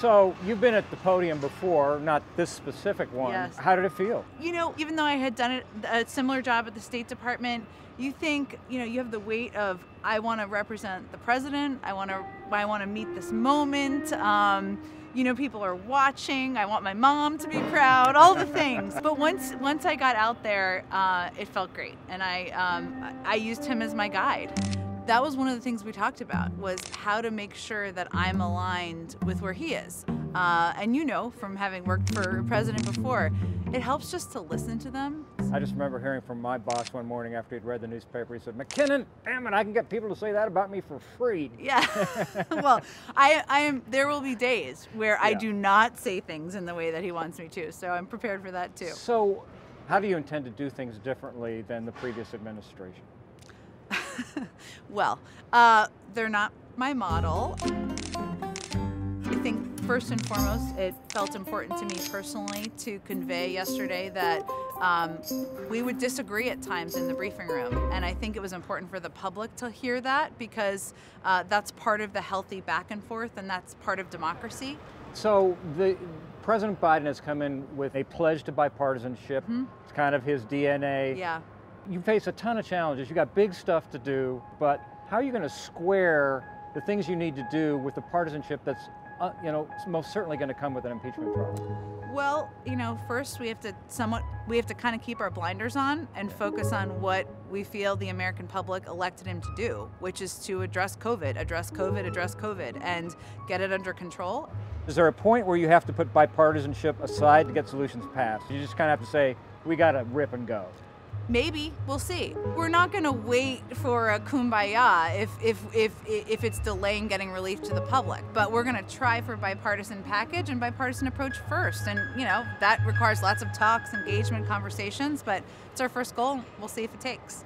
So you've been at the podium before, not this specific one. Yes. How did it feel? You know, even though I had done it, a similar job at the State Department, you think, you know, you have the weight of I want to represent the president. I want to, I want to meet this moment. Um, you know, people are watching. I want my mom to be proud. All the things. But once, once I got out there, uh, it felt great, and I, um, I used him as my guide that was one of the things we talked about was how to make sure that I'm aligned with where he is. Uh, and you know, from having worked for a president before, it helps just to listen to them. I just remember hearing from my boss one morning after he'd read the newspaper. He said, "McKinnon, damn it, I can get people to say that about me for free." Yeah. well, I, I am. There will be days where I do not say things in the way that he wants me to. So I'm prepared for that too. So, how do you intend to do things differently than the previous administration? Well, uh, they're not my model. I think first and foremost, it felt important to me personally to convey yesterday that um, we would disagree at times in the briefing room. And I think it was important for the public to hear that because uh, that's part of the healthy back and forth and that's part of democracy. So, the President Biden has come in with a pledge to bipartisanship. It's kind of his DNA. Yeah. You face a ton of challenges. You got big stuff to do, but how are you going to square the things you need to do with the partisanship that's, uh, you know, most certainly going to come with an impeachment trial? Well, you know, first we have to somewhat we have to kind of keep our blinders on and focus on what we feel the American public elected him to do, which is to address COVID, address COVID, address COVID and get it under control. Is there a point where you have to put bipartisanship aside to get solutions passed? You just kind of have to say, we got to rip and go. Maybe we'll see. We're not going to wait for a kumbaya if if if if it's delaying getting relief to the public. But we're going to try for a bipartisan package and bipartisan approach first. And you know that requires lots of talks, engagement, conversations. But it's our first goal. We'll see if it takes.